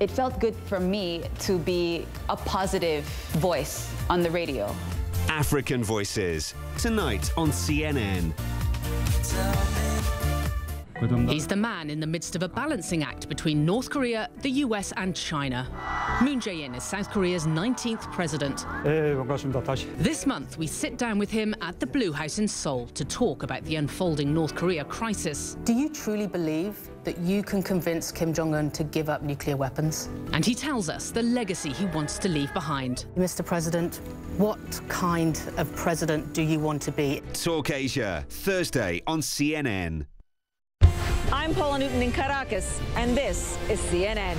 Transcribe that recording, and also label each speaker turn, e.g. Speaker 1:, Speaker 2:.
Speaker 1: It felt good for me to be a positive voice on the radio.
Speaker 2: African Voices, tonight on CNN.
Speaker 3: He's the man in the midst of a balancing act between North Korea, the US, and China. Moon Jae-in is South Korea's 19th president.
Speaker 4: 네, 반갑습니다. 다시.
Speaker 3: This month, we sit down with him at the Blue House in Seoul to talk about the unfolding North Korea crisis.
Speaker 5: Do you truly believe that you can convince Kim Jong un to give up nuclear weapons?
Speaker 3: And he tells us the legacy he wants to leave behind.
Speaker 5: Mr. President, what kind of president do you want to be?
Speaker 2: Talk Asia, Thursday on CNN.
Speaker 6: I'm Paula Newton in Caracas, and this is CNN.